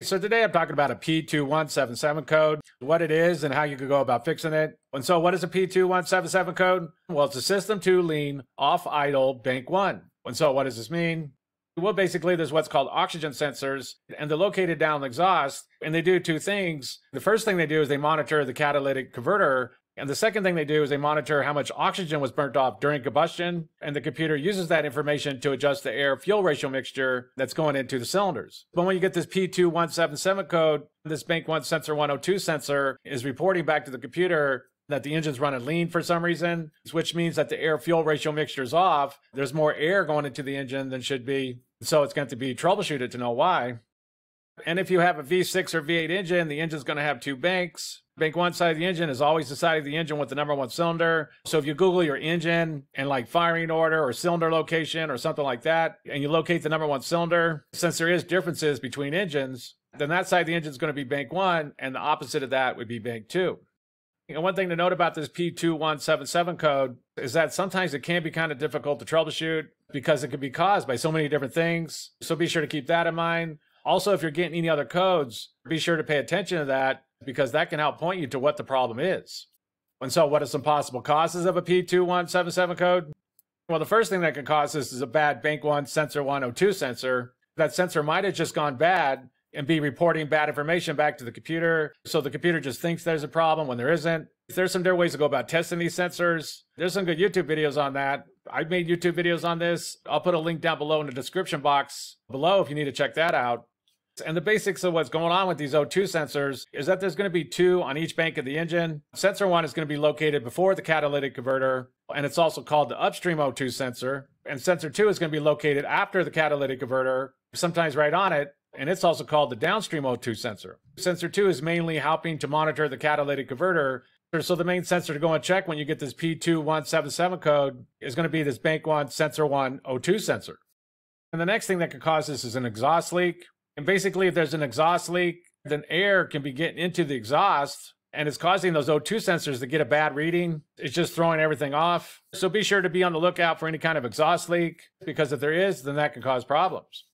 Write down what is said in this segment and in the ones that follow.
So today I'm talking about a P2177 code, what it is and how you could go about fixing it. And so what is a P2177 code? Well, it's a system too lean off idle bank one. And so what does this mean? Well, basically, there's what's called oxygen sensors, and they're located down the exhaust, and they do two things. The first thing they do is they monitor the catalytic converter and the second thing they do is they monitor how much oxygen was burnt off during combustion, and the computer uses that information to adjust the air fuel ratio mixture that's going into the cylinders. But when you get this P2177 code, this Bank 1 Sensor 1 O2 sensor is reporting back to the computer that the engine's running lean for some reason, which means that the air fuel ratio mixture is off. There's more air going into the engine than should be. So it's going to be troubleshooted to know why. And if you have a V6 or V8 engine, the engine's going to have two banks. Bank one side of the engine is always the side of the engine with the number one cylinder. So if you Google your engine and like firing order or cylinder location or something like that, and you locate the number one cylinder, since there is differences between engines, then that side of the engine is going to be bank one, and the opposite of that would be bank two. And one thing to note about this P2177 code is that sometimes it can be kind of difficult to troubleshoot because it could be caused by so many different things. So be sure to keep that in mind. Also, if you're getting any other codes, be sure to pay attention to that because that can help point you to what the problem is. And so, what are some possible causes of a P2177 code? Well, the first thing that can cause this is a bad Bank 1 Sensor 1 O2 sensor. That sensor might have just gone bad and be reporting bad information back to the computer. So the computer just thinks there's a problem when there isn't. There's some different ways to go about testing these sensors. There's some good YouTube videos on that. I've made YouTube videos on this. I'll put a link down below in the description box below if you need to check that out. And the basics of what's going on with these O2 sensors is that there's going to be two on each bank of the engine. Sensor one is going to be located before the catalytic converter, and it's also called the upstream O2 sensor. And sensor two is going to be located after the catalytic converter, sometimes right on it, and it's also called the downstream O2 sensor. Sensor 2 is mainly helping to monitor the catalytic converter. So the main sensor to go and check when you get this P2177 code is going to be this Bank 1 Sensor 1 O2 sensor. And the next thing that could cause this is an exhaust leak. And basically, if there's an exhaust leak, then air can be getting into the exhaust and it's causing those O2 sensors to get a bad reading. It's just throwing everything off. So be sure to be on the lookout for any kind of exhaust leak because if there is, then that can cause problems.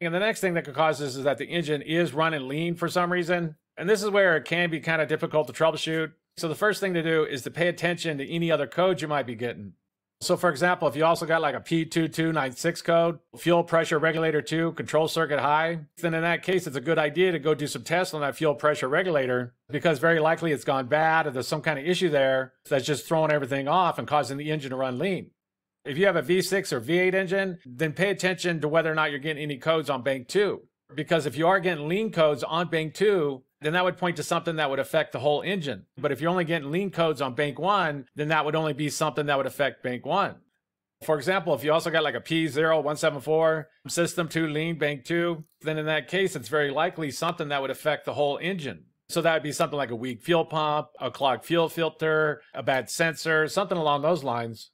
And the next thing that could cause this is that the engine is running lean for some reason. And this is where it can be kind of difficult to troubleshoot. So the first thing to do is to pay attention to any other codes you might be getting. So, for example, if you also got like a P2296 code, fuel pressure regulator 2, control circuit high, then in that case, it's a good idea to go do some tests on that fuel pressure regulator because very likely it's gone bad or there's some kind of issue there that's just throwing everything off and causing the engine to run lean. If you have a V6 or V8 engine, then pay attention to whether or not you're getting any codes on bank 2. Because if you are getting lean codes on bank 2, then that would point to something that would affect the whole engine. But if you're only getting lean codes on bank one, then that would only be something that would affect bank one. For example, if you also got like a P0174 system too lean bank two, then in that case, it's very likely something that would affect the whole engine. So that would be something like a weak fuel pump, a clogged fuel filter, a bad sensor, something along those lines.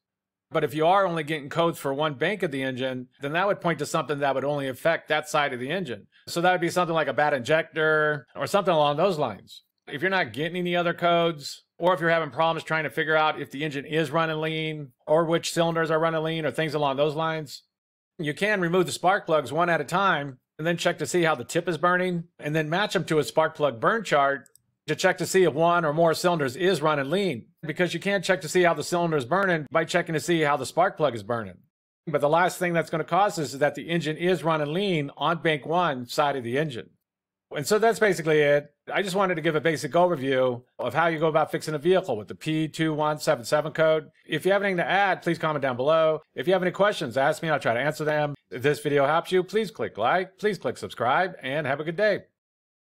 But if you are only getting codes for one bank of the engine, then that would point to something that would only affect that side of the engine. So that would be something like a bad injector or something along those lines. If you're not getting any other codes, or if you're having problems trying to figure out if the engine is running lean or which cylinders are running lean or things along those lines, you can remove the spark plugs one at a time and then check to see how the tip is burning and then match them to a spark plug burn chart to check to see if one or more cylinders is running lean because you can't check to see how the cylinder is burning by checking to see how the spark plug is burning. But the last thing that's going to cause this is that the engine is running lean on bank one side of the engine. And so that's basically it. I just wanted to give a basic overview of how you go about fixing a vehicle with the P2177 code. If you have anything to add, please comment down below. If you have any questions, ask me. I'll try to answer them. If this video helps you, please click like, please click subscribe, and have a good day.